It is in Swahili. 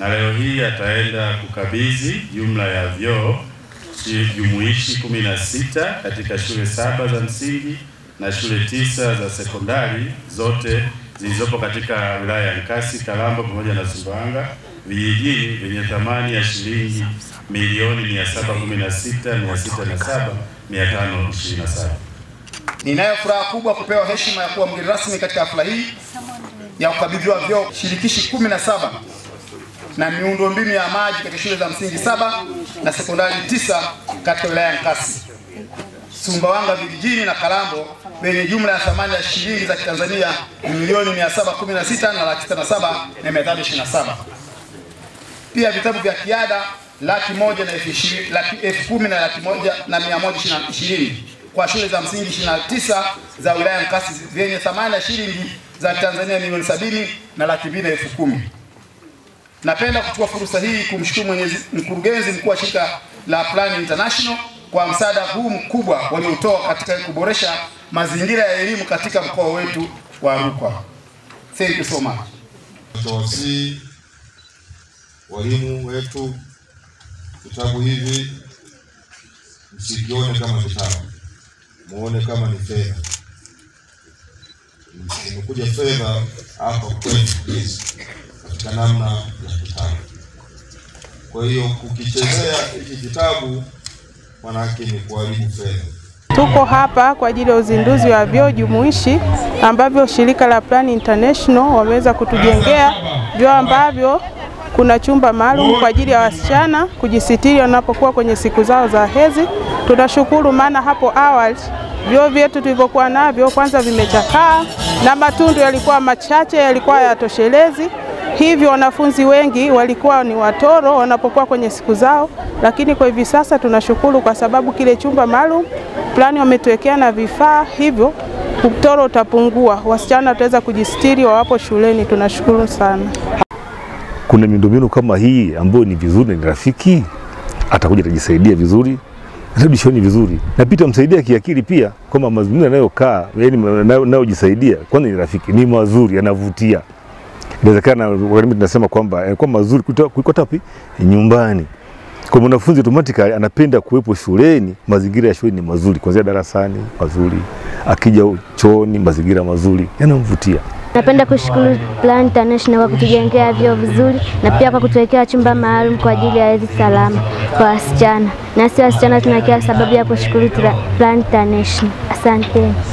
na leo hii ataenda kukabidhi jumla ya vyoo jumuishi kumi na sita katika shule saba za msingi na shule tisa za sekondari zote zilizopo katika wilaya ya Nkasi, Kalambo pamoja na Sumbawanga vijijini vyenye thamani ya shilingi milioni 716,607,527. Ninayo furaha kubwa kupewa heshima ya kuwa mgeni rasmi katika hafla hii ya kukabidhiwa vyoo shirikishi 17 na miundombinu ya maji katika shule za msingi saba na sekondari tisa katika wilaya ya Nkasi, Sumbawanga vijijini na Kalambo yenye jumla ya thamani ya shilingi za Kitanzania milioni 716 na laki sita na saba na mia tano ishirini na saba. Pia vitabu vya kiada laki moja na elfu kumi na laki moja na mia moja ishirini kwa shule za msingi 29 za wilaya ya Nkasi zenye thamani ya shilingi za Tanzania milioni sabini na laki mbili na elfu kumi. Napenda kuchukua fursa hii kumshukuru mwenyezi mkurugenzi mkuu wa shirika la Plan International kwa msaada huu mkubwa waliotoa katika kuboresha mazingira ya elimu katika mkoa wetu wa Rukwa. Thank you so much. Walimu wetu, vitabu hivi msikione kama vitabu, muone kama ni fedha. Imekuja fedha hapa kwetu katika namna ya kitabu. Kwa hiyo kukichezea hiki kitabu manake ni kuharibu fedha. Tuko hapa kwa ajili ya uzinduzi wa vyoo jumuishi ambavyo shirika la Plan International wameweza kutujengea vyoo ambavyo kuna chumba maalum kwa ajili ya wasichana kujisitiri wanapokuwa kwenye siku zao za hezi Tunashukuru maana hapo awali vyoo vyetu tulivyokuwa navyo kwanza vimechakaa na matundu yalikuwa machache, yalikuwa hayatoshelezi hivyo wanafunzi wengi walikuwa ni watoro wanapokuwa kwenye siku zao, lakini kwa hivi sasa tunashukuru kwa sababu kile chumba maalum plani wametuwekea na vifaa hivyo, utoro utapungua, wasichana wataweza kujistiri wawapo shuleni. Tunashukuru sana. Kuna miundombinu kama hii ambayo ni vizuri ni rafiki, atakuja atajisaidia vizuri, rudi shoni vizuri, na pia tamsaidia kiakili pia, kwamba mazingira anayokaa yani anayojisaidia kwanza ni rafiki, ni mazuri, yanavutia inawezekana walimu tunasema kwamba yalikuwa mazuri kuliko tapi nyumbani. Kwa mwanafunzi automatically anapenda kuwepo shuleni, mazingira ya shuleni ni mazuri, kuanzia darasani mazuri, akija chooni mazingira mazuri yanamvutia. Napenda kushukuru Plan International kwa kutujengea vyoo vizuri na pia kwa kutuwekea chumba maalum kwa ajili ya hedhi salama kwa wasichana, na sisi wasichana tuna kila sababu ya kushukuru Plan International. Asante.